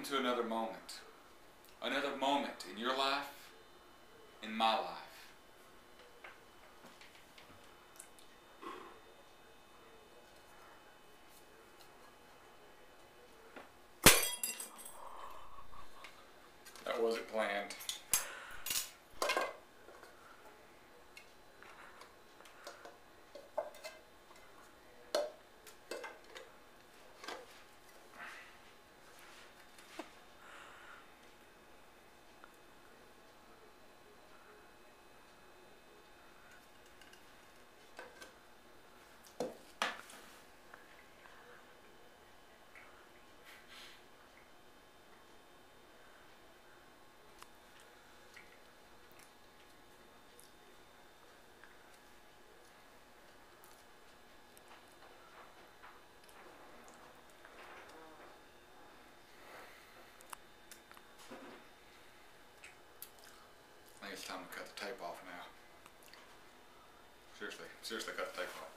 Welcome to another moment. Another moment in your life, in my life. That wasn't planned. Think it's time to cut the tape off now. Seriously, seriously cut the tape off.